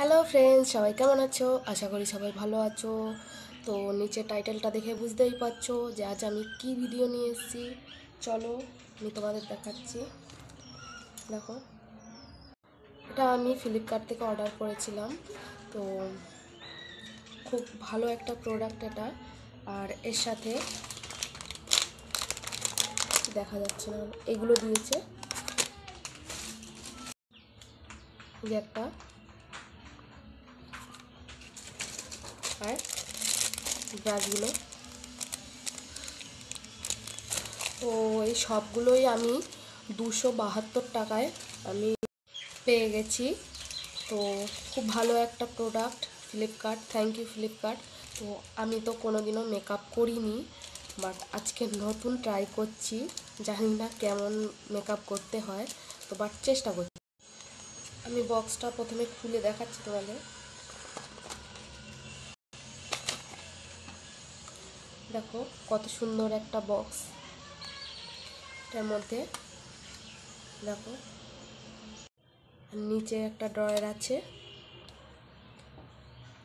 Hello friends সবাই কেমন আছো? আশা করি সবাই ভালো আছো। তো নিচে টাইটেলটা দেখে বুঝতেই পারছ যে আজ আমি কি ভিডিও নিয়ে এসেছি। চলো, আমি তোমাদের দেখাচ্ছি। দেখো। এটা আমি ফ্লিপকার্ট থেকে অর্ডার করেছিলাম। তো খুব ভালো একটা প্রোডাক্ট এটা। আর এর সাথে দেখা যাচ্ছে না। এগুলো দিয়েছে। যে একটা আর ব্রাশগুলো তো এই সবগুলোই আমি দুশো বাহাত্তর টাকায় আমি পেয়ে গেছি। তো খুব ভালো একটা product Flipkart thank you Flipkart তো আমি তো কোনোদিনও মেকআপ করিনি বাট আজকে নতুন ট্রাই করছি। জানি না কেমন মেকআপ করতে হয়, তো বাট চেষ্টা করছি। আমি বক্সটা প্রথমে খুলে দেখাচ্ছি তোমাদের। দেখো, কত সুন্দর একটা বক্স এটার মধ্যে, দেখো নিচে একটা ড্রয়ার আছে।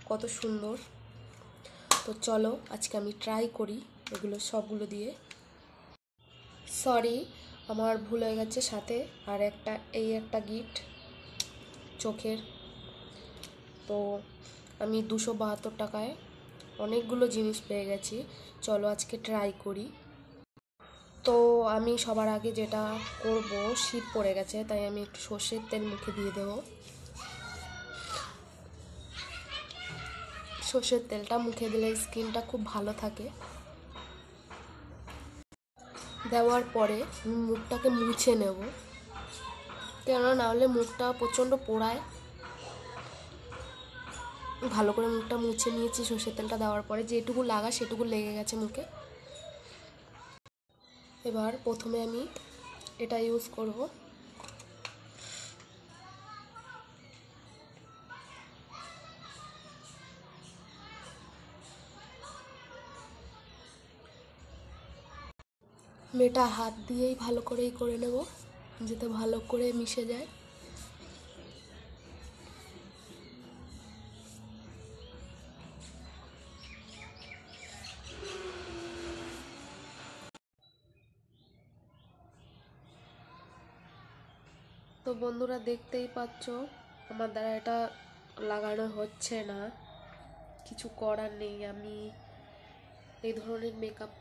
কত সুন্দর। তো চলো, আজকে আমি ট্রাই করি এগুলো সবগুলো দিয়ে। সরি আমার ভুল হয়ে গেছে সাথে। আর একটা, এই একটা গিফট চোখের। তো আমি দুশো বাহাত্তর টাকায় অনেকগুলো জিনিস পেয়ে গেছি। চলো আজকে ট্রাই করি। তো আমি সবার আগে যেটা করব, শীত পড়ে গেছে, তাই আমি একটু সর্ষের তেল মুখে দিয়ে দেব। সর্ষের তেলটা মুখে দিলে স্কিনটা খুব ভালো থাকে। দেওয়ার পরে মুখটাকে মুছে নেব। কেননা না হলে মুখটা প্রচণ্ড পোড়ায়। ভালো করে মুখটা মুছে নিয়েছি, সর্ষের তেলটা দেওয়ার পরে যেটুকু লাগা সেটুকু লেগে গেছে মুখে। এবার প্রথমে আমি এটা ইউজ করব। মেটা হাত দিয়েই ভালো করেই করে নেব, যাতে ভালো করে মিশে যায়। তো বন্ধুরা দেখতেই পাচ্ছ, আমার দ্বারা এটা লাগানো হচ্ছে না। কিছু করার নেই, আমি এই ধরনের মেকআপ